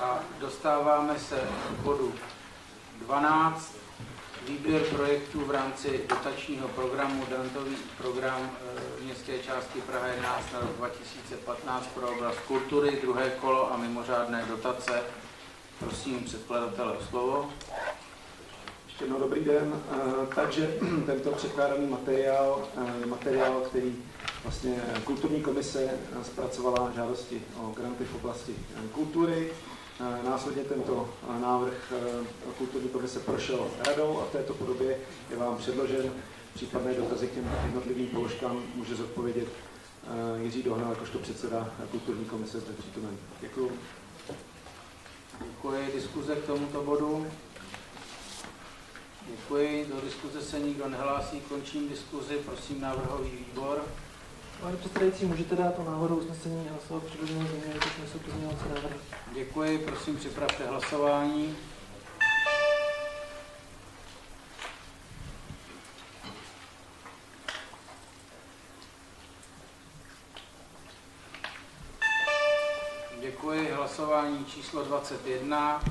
A dostáváme se k bodu 12. Výběr projektů v rámci dotačního programu, grantový program e, městské části Praha 11 na rok 2015 pro oblast kultury, druhé kolo a mimořádné dotace. Prosím předkladatele o slovo. Ještě jednou dobrý den. Eh, takže tento předkládaný materiál, eh, materiál, který vlastně kulturní komise zpracovala žádosti o granty v oblasti kultury. Následně tento návrh kulturní komise prošel radou a v této podobě je vám předložen. Případné dotazy k těm jednotlivým položkám může zodpovědět Jiří Dohnal, jakožto předseda kulturní komise zde přítomen. Děkuji. Děkuji. Diskuze k tomuto bodu? Děkuji. Do diskuze se nikdo nehlásí. Končím diskuzi. Prosím návrhový výbor. Pane předsedající, můžete dát o návrhu usnesení hlasovat předložené země, jakož nejsou pozměňovací návrhy. Děkuji, prosím připravte hlasování. Děkuji, hlasování číslo 21.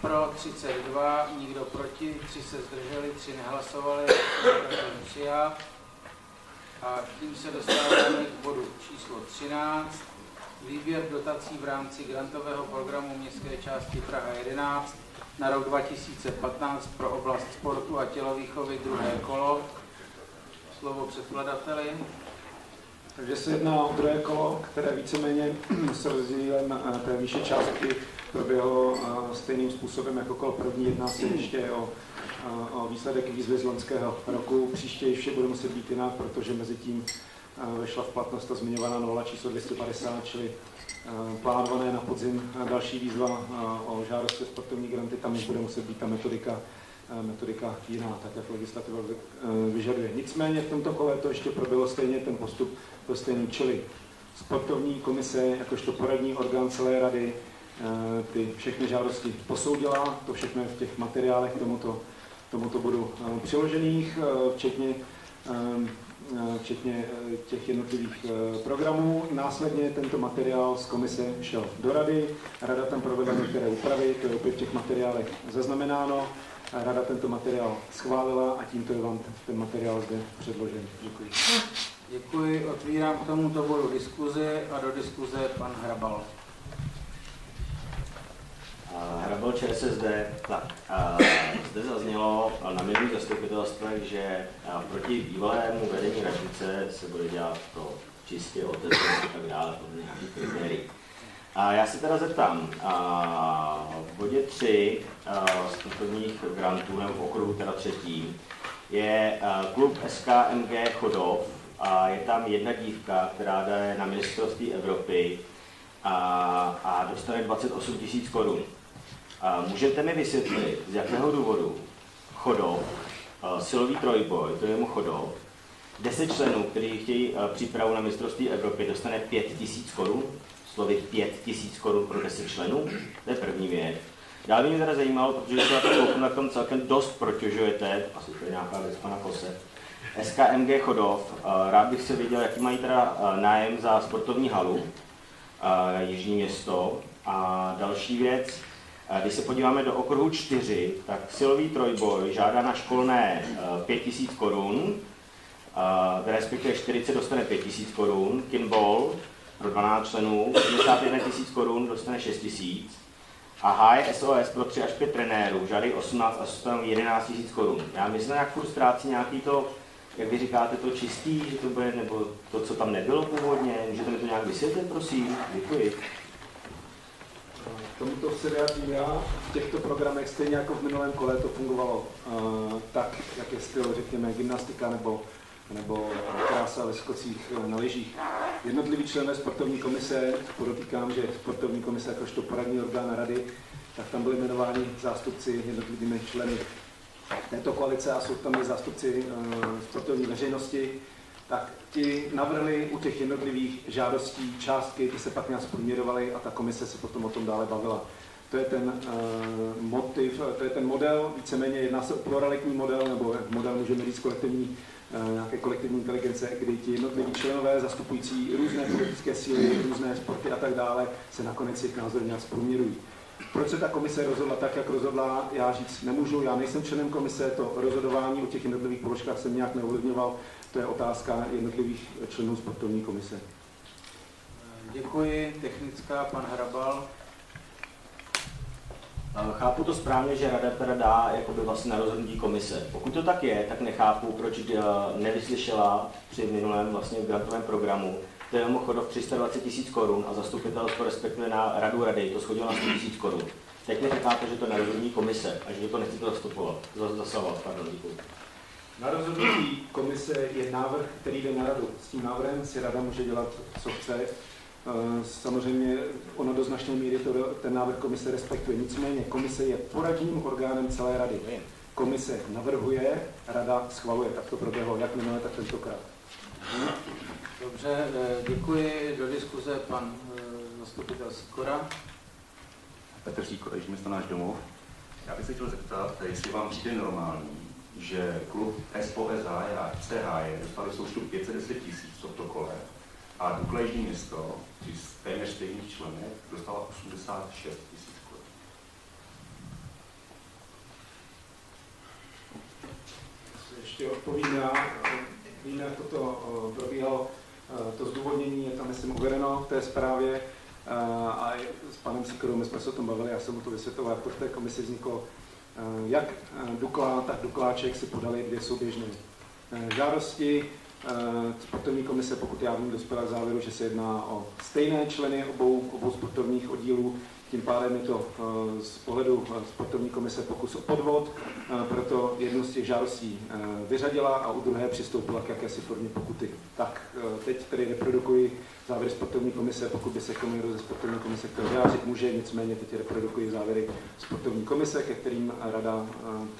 Pro 32, nikdo proti, 3 se zdrželi, 3 nehlasovali, přijat. A tím se dostáváme k bodu číslo 13. Výběr dotací v rámci grantového programu městské části Praha 11 na rok 2015 pro oblast sportu a tělovýchovy druhé kolo. Slovo předkladateli. Takže se jedná o druhé kolo, které víceméně s rozdílem eh, té výše částky proběhlo eh, stejným způsobem jako kolo první. Jedná se ještě o o výsledek výzvy z loňského roku. Příště vše bude muset být jinak, protože mezi tím vešla v platnost ta zmiňovaná novela číslo 250, čili plánované na podzim další výzva o žádosti sportovní granty, tam už bude muset být ta metodika, metodika jiná, tak jak legislativa vyžaduje. Nicméně v tomto kole to ještě proběhlo stejně, ten postup byl stejný, čili sportovní komise, jakožto poradní orgán celé rady, ty všechny žádosti posoudila, to všechno je v těch materiálech tomuto tomuto bodu eh, přiložených, eh, včetně, eh, včetně těch jednotlivých programů. Následně tento materiál z komise šel do rady, rada tam provedla některé úpravy, to je opět v těch materiálech zaznamenáno. Rada tento materiál schválila a tímto je vám ten materiál zde předložen. Děkuji. Děkuji, otvírám k tomuto bodu diskuzi a do diskuze pan Hrabal. Hrabal ČSSD, tak zde zaznělo na minulých zastupitelstvech, že proti bývalému vedení radnice se bude dělat to čistě otevřené a tak dále, podle nějakých kritérií. A já se teda zeptám, a v bodě 3 sportovních grantů, nebo v okruhu teda třetí, je klub SKMG Chodov a je tam jedna dívka, která jde na mistrovství Evropy a, a dostane 28 000 korun. A můžete mi vysvětlit, z jakého důvodu Chodov, silový trojboj, to je mu Chodov, 10 členů, kteří chtějí přípravu na mistrovství Evropy, dostane 5 tisíc korun, slovy 5 tisíc korun pro 10 členů, to je první věc. Dále by mě teda zajímalo, protože se na to kouknu, tak tam celkem dost protěžujete, asi to je nějaká věc pana Kose, SKMG Chodov, rád bych se věděl, jaký mají teda nájem za sportovní halu, Jižní město. A další věc, když se podíváme do okruhu 4, tak silový trojboj žádá na školné 5000 eh, korun, respektive 40 dostane 5000 korun, kinball pro 12 členů 71 tisíc korun dostane 6 tisíc a HSOS pro 3 až 5 trenérů žádají 18 a dostanou 11 tisíc korun. Já myslím, jak furt ztrácí nějaký to, jak vy říkáte, to čistý, že to bude, nebo to, co tam nebylo původně, můžete mi to nějak vysvětlit, prosím? Děkuji tomuto se vyjádřím já. V těchto programech, stejně jako v minulém kole, to fungovalo uh, tak, jak je styl, řekněme, gymnastika nebo, nebo krása ve skocích na lyžích. Jednotliví členové sportovní komise, podotýkám, že sportovní komise jakožto poradní orgán rady, tak tam byli jmenováni zástupci jednotlivými členy této koalice a jsou tam i zástupci uh, sportovní veřejnosti tak ti navrhli u těch jednotlivých žádostí částky, ty se pak nějak zprůměrovaly a ta komise se potom o tom dále bavila. To je ten uh, motiv, to je ten model, víceméně jedná se o pluralitní model, nebo model můžeme říct kolektivní eh, nějaké kolektivní inteligence, kdy ti jednotliví členové zastupující různé politické síly, různé sporty a tak dále se nakonec jejich názory nějak zprůměrují. Proč se ta komise rozhodla tak, jak rozhodla, já říct nemůžu, já nejsem členem komise, to rozhodování o těch jednotlivých položkách jsem nějak neovlivňoval, to je otázka jednotlivých členů sportovní komise. Děkuji. Technická, pan Hrabal. Chápu to správně, že rada teda dá jakoby vlastně na rozhodnutí komise. Pokud to tak je, tak nechápu, proč eh, nevyslyšela při minulém vlastně grantovém programu, to je mimochodov 320 tisíc korun a zastupitelstvo respektive na radu rady to schodilo na 100 tisíc korun. Teď mi říkáte, že to je na rozhodnutí komise a že to nechcete zastupovat, zasahovat, pardon, děkuji. Na rozhodnutí komise je návrh, který jde na radu. S tím návrhem si rada může dělat, co chce. Eh, samozřejmě ono do značné míry to, ten návrh komise respektuje. Nicméně komise je poradním orgánem celé rady. Komise navrhuje, rada schvaluje. Tak to proběhlo jak minule, tak tentokrát. Dobře, eh, děkuji. Do diskuze pan eh, zastupitel Sikora. Petr Sikora, město náš domov. Já bych se chtěl zeptat, jestli vám přijde normální, že klub SOS a CH dostali součtu 510 tisíc v tomto kole a Dukla Jižní město, z téměř stejných členek, dostala 86 tisíc korun. Ještě odpovím já. Vím, jak toto eh, probíhalo. Eh, to zdůvodnění je tam, myslím, uvedeno v té zprávě eh, a s panem Sikorou my jsme se o tom bavili, já jsem mu to vysvětloval, v té komisi vzniklo. Jak Dukla, tak Dukláček si podali dvě souběžné žádosti. Sportovní komise, pokud já vím, dospěla k závěru, že se jedná o stejné členy obou, obou sportovních oddílů, tím pádem je to eh, z pohledu eh, sportovní komise pokus o podvod, eh, proto jednu z těch žádostí vyřadila a u druhé přistoupila k jakési formě pokuty. Tak teď tedy reprodukuji závěry sportovní komise, pokud by se k tomu ze sportovní komise chtěl vyjádřit, může, nicméně teď reprodukuji závěry sportovní komise, ke kterým rada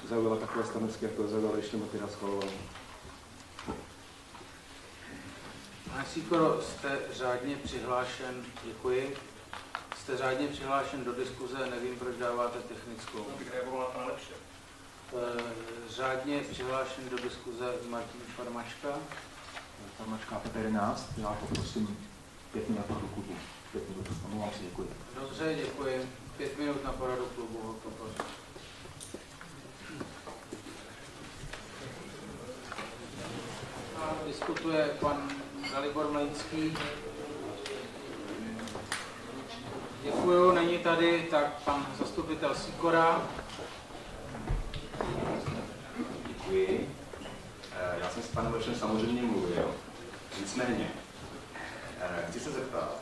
zaujala takové stanovisko, jako zaujala ještě materiál schvalovala. Pane Sikoro, jste řádně přihlášen, děkuji. Jste řádně přihlášen do diskuze, nevím, proč dáváte technickou. Eh, řádně přihlášen do diskuze Martin Farmačka. Farmačka Petr 11, já poprosím pět minut na poradu klubu. Pět minut, omlouvám se, děkuji. Dobře, děkuji. Pět minut na poradu klubu, poprosím. A diskutuje pan Dalibor Mlejnský. Děkuju, není tady, tak pan zastupitel Sikora. Děkuji. Eh, já jsem s panem Lešem samozřejmě mluvil. Nicméně, eh, chci se zeptat,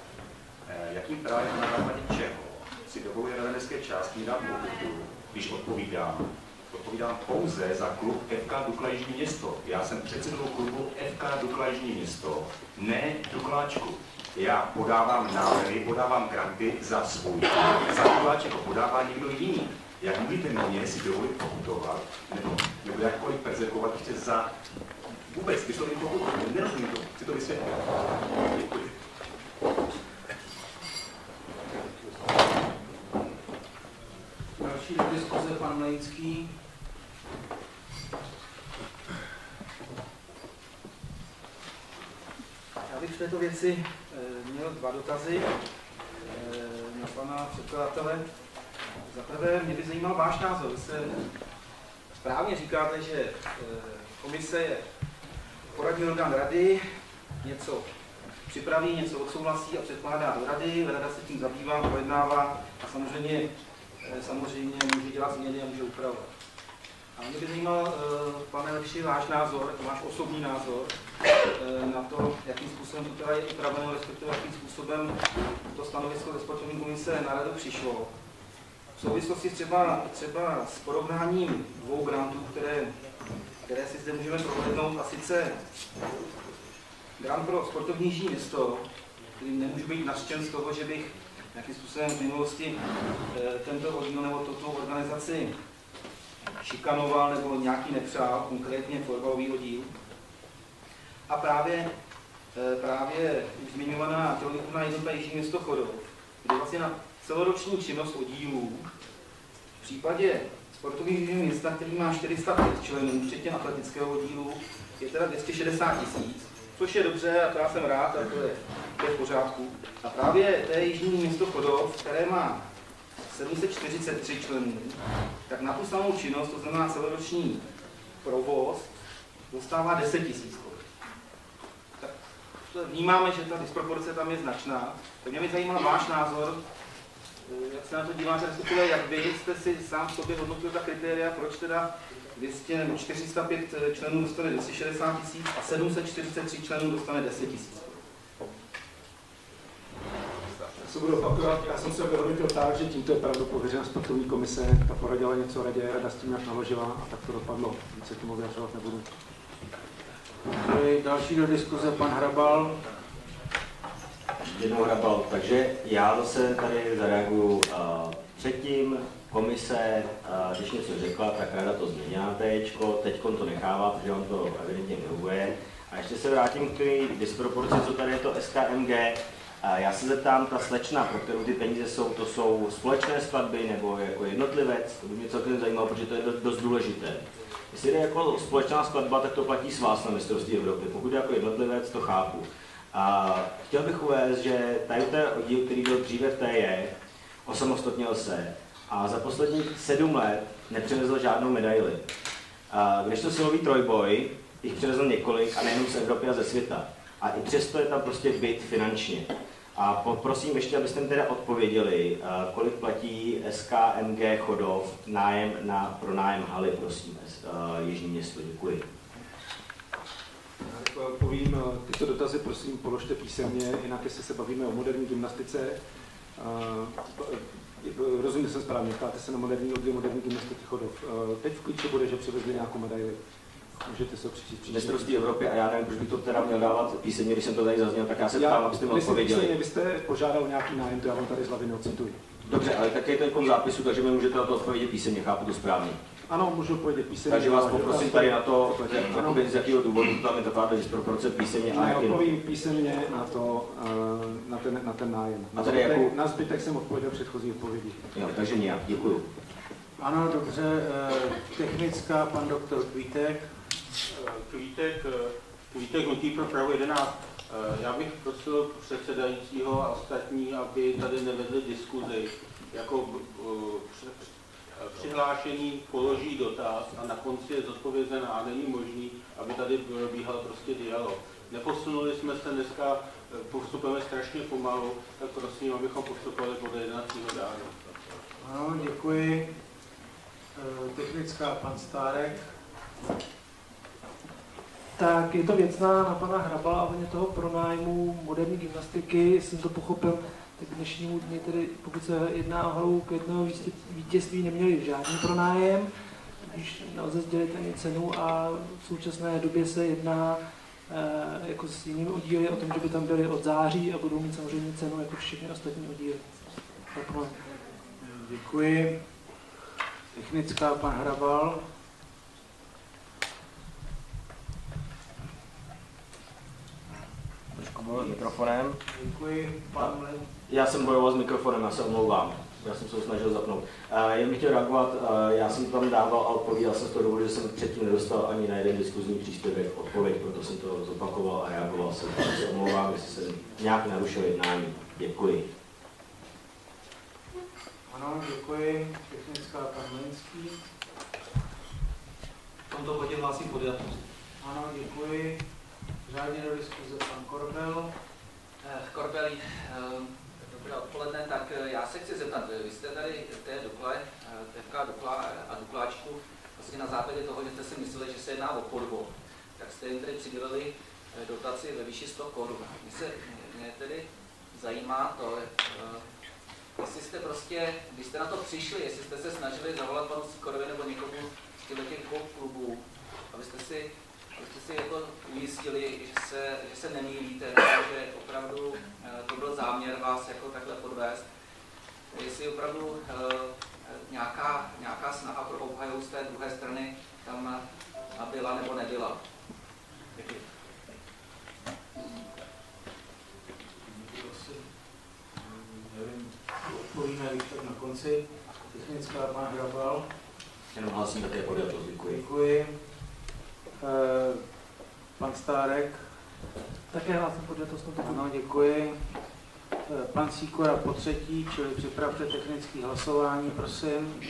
eh, jakým právem na základě čeho si dovoluje na dneské části dát pokutu, když odpovídám odpovídám pouze za klub FK Dukla Jižní město. Já jsem předsedou klubu FK Dukla Jižní město, ne Dukláčku. Já podávám návrhy, podávám granty za svůj za Dukláček ho podává někdo jiný. Jak můžete mě si dovolit pokutovat, nebo, nebo jakkoliv perzekovat ještě za vůbec vyslovit pokutu? Nerozumím to, chci to vysvětlit. Děkuji. Další do diskuze pan Mlejnský. Já bych v této věci eh, měl dva dotazy eh, na pana předkladatele. Za prvé, mě by zajímal váš názor. Vy se správně říkáte, že eh, komise je poradní orgán rady, něco připraví, něco odsouhlasí a předkládá do rady, rada se tím zabývá, projednává a samozřejmě, samozřejmě může dělat změny a může upravovat. A mě by zajímal, pane Lepši, váš názor, váš osobní názor na to, jakým způsobem to teda je upraveno, respektive jakým způsobem to stanovisko ve sportovní komise na radu přišlo. V souvislosti třeba, třeba s porovnáním dvou grantů, které, které si zde můžeme prohlédnout, a sice grant pro sportovní město, který nemůžu být naštěn z toho, že bych nějakým způsobem v minulosti tento oddíl nebo tuto organizaci šikanoval nebo nějaký nepřál, konkrétně fotbalový oddíl. A právě, právě už zmiňovaná tělovýchovná jednota Jižní město Chodov, kde vlastně na celoroční činnost oddílů v případě sportovního města, který má 405 členů, včetně atletického oddílu, je teda 260 tisíc, což je dobře a to já jsem rád a to je, to je v pořádku. A právě to je jižní město Chodov, které má 743 členů, tak na tu samou činnost, to znamená celoroční provoz, dostává 10 tisíc vnímáme, že ta disproporce tam je značná. Tak mě by zajímal váš názor, jak se na to díváte, respektive jak vy jste si sám v sobě hodnotil ta kritéria, proč teda 200 nebo 405 členů dostane 260 tisíc a 743 členů dostane 10 tisíc. Já se budu opakovat, já jsem se vyhodnotil tak, že tímto je pravdu pověřena sportovní komise, ta poradila něco radě, rada s tím jak naložila a tak to dopadlo. Více k tomu vyjadřovat nebudu. Děkuji. Další do diskuze pan Hrabal. Jednou hrabal. Takže já zase tady zareaguju. Předtím komise, když něco řekla, tak rada to změnila teďko, teď to nechává, protože on to evidentně vyhovuje. A ještě se vrátím k té disproporci, co tady je to SKMG. Já se zeptám, ta slečna, pro kterou ty peníze jsou, to jsou společné skladby nebo jako jednotlivec? To by mě celkem zajímalo, protože to je dost důležité. Jestli jde jako společná skladba, tak to platí s vás na mistrovství Evropy. Pokud je jako jednotlivec, to chápu. A chtěl bych uvést, že tady ten oddíl, který byl dříve v TJ, osamostatnil se a za posledních sedm let nepřivezl žádnou medaili. A když to silový trojboj, jich přivezl několik a nejenom z Evropy a ze světa. A i přesto je tam prostě byt finančně. A poprosím ještě, abyste mi teda odpověděli, eh, kolik platí SKMG Chodov nájem na pronájem haly, prosím, eh, Jižní město. Děkuji. Já povím, eh, tyto dotazy prosím položte písemně, jinak jestli se bavíme o moderní gymnastice, uh, rozumím jsem správně, ptáte se na moderní oddíl moderní gymnastiky Chodov. Teď v klíče bude, že přivezli nějakou medaili. Můžete se přečíst příště. Mistrovství Evropy a já nevím, proč bych to teda měl dávat písemně, když jsem to tady zazněl, tak já se Já- ptám, abyste mi vy jste odpověděli. písemně, Vy jste požádal nějaký nájem, to já vám tady z hlavy neocituji. Dobře, ale tak je to jako zápisu, takže mi můžete na to odpovědět písemně, chápu to správně. Ano, můžu odpovědět písemně. Takže vás poprosím tady na to, jakoby z jakého důvodu tam je taková disproporce písemně a Já jak je... odpovím písemně na, to, eh, na, ten, na ten nájem. Na, A tady zbytek, jakou- na zbytek jsem odpověděl předchozí odpovědi. Jo, takže nějak, děkuju. Ano, dobře. eh, Technická, pan doktor Kvítek. Kvítek, Kvítek hnutí pro Prahu 11. Eh, Já bych prosil předsedajícího a ostatní, aby tady nevedli diskuzi. Jako eh, eh, přihlášení položí dotaz a na konci je zodpovězen a není možný, aby tady probíhal prostě dialog. Neposunuli jsme se dneska, eh, postupujeme strašně pomalu, tak prosím, abychom postupovali podle jednacího dánu. Ano, děkuji. Eh, Technická, pan Stárek. Tak je to věcná na pana Hrabala a toho pronájmu moderní gymnastiky, jsem to pochopil, tak k dnešnímu dni tedy, pokud se jedná o halu květného vítěz- vítězství, neměli žádný pronájem, tudíž nelze sdělit ani cenu a v současné době se jedná eh, jako s jinými oddíly o tom, že by tam byly od září a budou mít samozřejmě cenu jako všechny ostatní oddíly. Pronájem. Děkuji. Technická, pan Hrabal. Byl s mikrofonem. Děkuji. Pan. Já jsem bojoval s mikrofonem, já se omlouvám. Já jsem se ho snažil zapnout. Uh, jen bych chtěl reagovat, uh, já jsem to tam dával a odpovídal jsem z toho důvodu, že jsem předtím nedostal ani na jeden diskuzní příspěvek odpověď, proto jsem to zopakoval a reagoval jsem. Já se omlouvám, jestli se nějak narušil jednání. Děkuji. Ano, děkuji. Technická, pan Mlinský. V tomto bodě hlásím podjatost. Ano, děkuji. Řádně do diskuze pan Korbel. Eh, Korbelí, eh, dobré odpoledne, tak eh, já se chci zeptat, vy jste tady v té Dukle, TFK Dukla a Dukláčku, vlastně na základě toho, že jste si mysleli, že se jedná o podvod, tak jste jim tedy přidělili dotaci ve výši 100 korun. Mě se mě tedy zajímá to, jestli jste prostě, když jste na to přišli, jestli jste se snažili zavolat panu Sikorovi nebo někomu z těch klubů, abyste si abyste si jako ujistili, že se, že se nemýlíte, že opravdu eh, to byl záměr vás jako takhle podvést. Jestli opravdu eh, nějaká, nějaká snaha pro obhajou z té druhé strany tam eh, byla nebo nebyla. Děkuji. Nevím, odpovíme na konci. Technická, pan Hrabal. Jenom hlásím také podjatost, děkuji. Děkuji. Eh, Pan Stárek? Také hlásím podjatost tohoto bodu. Ano, děkuji. Eh, Pan Sýkora po třetí, čili připravte technické hlasování, prosím.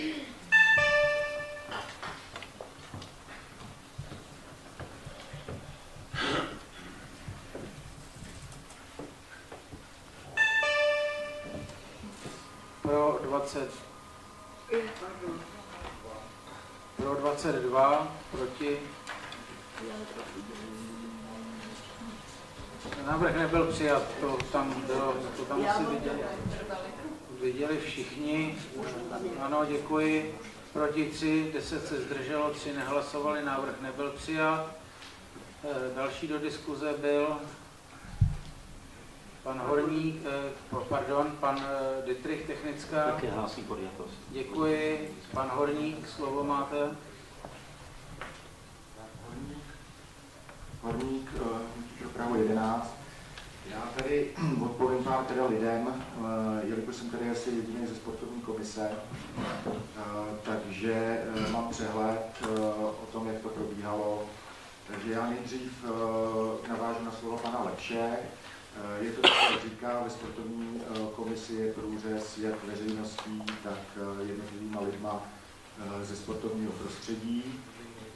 Pro 20. Pro 22, proti. Návrh nebyl přijat, to tam bylo, to tam asi viděli. Viděli všichni. Ano, děkuji. Proti 3, 10 se zdrželo, 3 nehlasovali, návrh nebyl přijat. Eh, Další do diskuze byl pan Horník, eh, pardon, pan eh, Dietrich Technická. Také hlásí podjatost. Děkuji. Pan Horník, slovo máte. Horník, eh, pro právo 11. Já tady odpovím pár teda lidem, eh, jelikož jsem tady asi jediný ze sportovní komise, eh, takže mám přehled eh, o tom, jak to probíhalo. Takže já nejdřív navážu na slova pana Lepše. Je to jak říká, ve sportovní komisi je průřez jak veřejností, tak jednotlivýma lidma ze sportovního prostředí.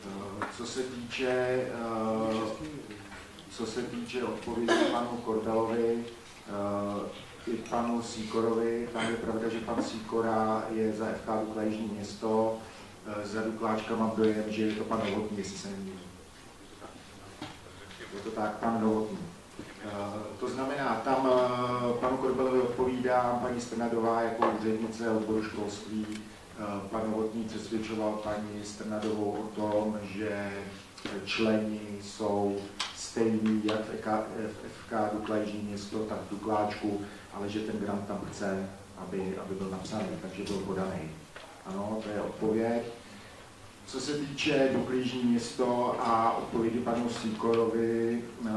Eh, Co se týče, eh, co se týče odpovědi panu Korbelovi eh, i panu Sýkorovi, tam je pravda, že pan Sýkora je za FK Dukla Jižní město, za Dukláčka mám dojem, že je to pan Novotný, jestli se nemýlím. Je to tak, pan Novotný. To znamená, tam panu Korbelovi odpovídá paní Strnadová jako úřednice odboru školství. Eh, Pan Novotný přesvědčoval paní Strnadovou o tom, že členi jsou stejný jak v FK, v FK Dukla Jižní město, tak v Dukláčku, ale že ten grant tam chce, aby, aby byl napsaný, takže byl podaný. Ano, to je odpověď. Co se týče Dukly Jižní město a odpovědi panu Sýkorovi, eh,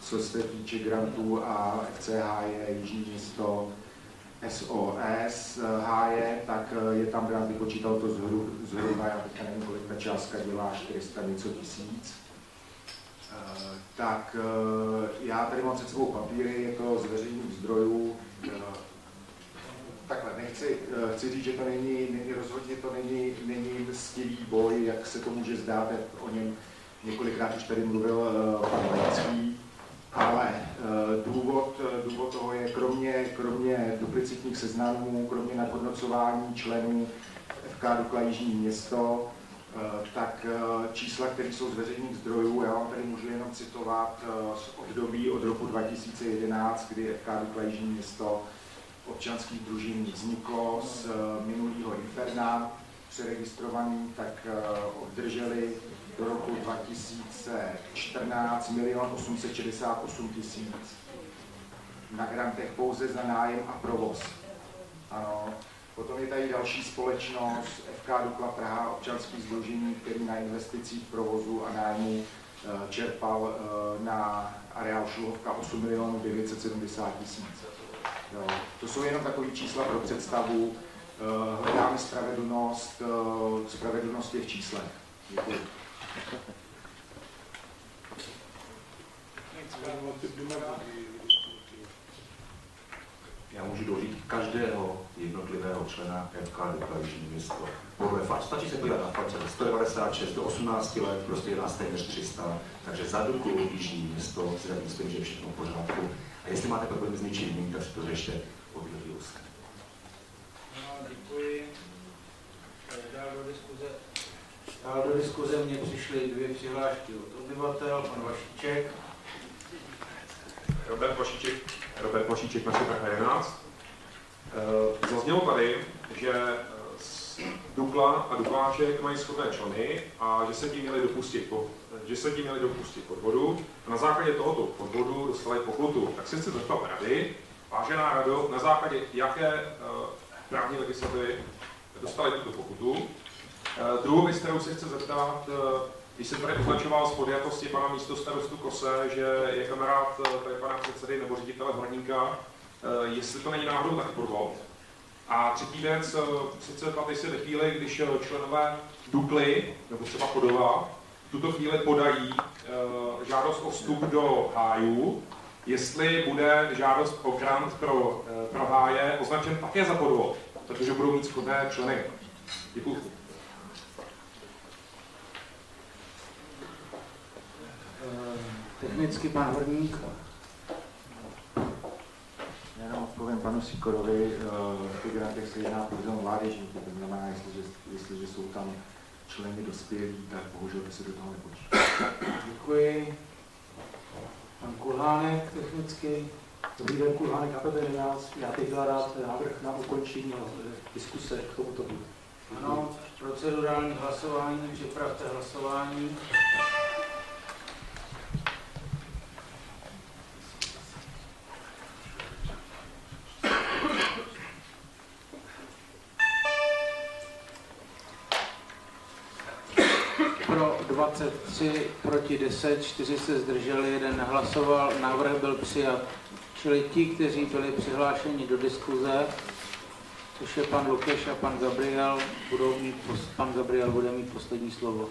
co se týče grantů a FCH je Jižní město SOS háje, tak eh, je tam grant, vypočítal to zhru, zhruba, já teďka nevím, kolik ta částka dělá, 400 něco tisíc. Eh, Tak eh, já tady mám před sebou papíry, je to z veřejných zdrojů. Takhle, nechci, chci říct, že to není, není rozhodně to není, není mstivý boj, jak se to může zdát, o něm několikrát už tady mluvil pan Lecký, ale eh, důvod, důvod toho je kromě, kromě duplicitních seznamů, kromě nadhodnocování členů FK Dukla Jižní město, eh, tak eh, čísla, které jsou z veřejných zdrojů, já vám tady můžu jenom citovat eh, z období od roku 2011, kdy FK Dukla Jižní město občanských družin vzniklo z eh, minulého Inferna, přeregistrovaný, tak eh, obdrželi do roku 2014 milion 868 tisíc na grantech pouze za nájem a provoz. Ano. Potom je tady další společnost FK Dukla Praha, občanský združení, který na investicích provozu a nájmu eh, čerpal eh, na areál Šluhovka 8 milionů 970 tisíc. To jsou jenom takové čísla pro představu. Eh, Hledáme spravedlnost, spravedlnost je v číslech. Děkuji. Já můžu dožít každého jednotlivého člena FK Dukla Jižní město. Podle fač, stačí se podívat na fače, 196 do 18 let, prostě je nás téměř 300, takže za Duklu Jižní město si tak myslím, že je všechno v pořádku. A jestli máte problém s něčím jiným, tak si to řešte po úzké. No, děkuji. Eh, Dál do diskuze. Dál do diskuze mě přišly dvě přihlášky od obyvatel, pan Vašíček. Robert Vašíček, Robert Vašíček, naše Praha 11. Eh, Zaznělo tady, že eh, Dukla a Dukláček mají shodné členy a že se tím měli dopustit, po, že se tím měli dopustit podvodu a na základě tohoto podvodu dostali pokutu. Tak se chci zeptat rady, vážená rado, na základě jaké eh, právní legislativy dostali tuto pokutu. Eh, Druhou věc, kterou se chci zeptat, eh, když jsem tady označoval z podjatosti pana místostarostu Kose, že je kamarád eh, tady pana předsedy nebo ředitele Horníka, jestli to není náhodou tak podvod. A třetí věc, eh, chci se ve chvíli, když členové Dukly, nebo třeba Chodova, v tuto chvíli podají žádost o vstup do hájů, jestli bude žádost o grant pro, pro háje označen také za podvod, protože budou mít schodné členy. Děkuji. Technicky pan Horník. Já jenom odpovím panu Sikorovi, v těch grantech se jedná pouze o mládežníky, to znamená, jestliže, jestliže jsou tam členy dospělí, tak bohužel by se do toho nepočítá. Děkuji. Pan Kulhánek technicky. Dobrý den, Kulhánek APB nás. Já bych dal rád návrh na ukončení diskuse k tomuto bodu. Ano, procedurální hlasování, připravte hlasování. 23, proti 10, 4 se zdrželi, jeden nehlasoval, návrh byl přijat. Čili ti, kteří byli přihlášeni do diskuze, což je pan Lukeš a pan Gabriel, budou mít, pan Gabriel bude mít poslední slovo.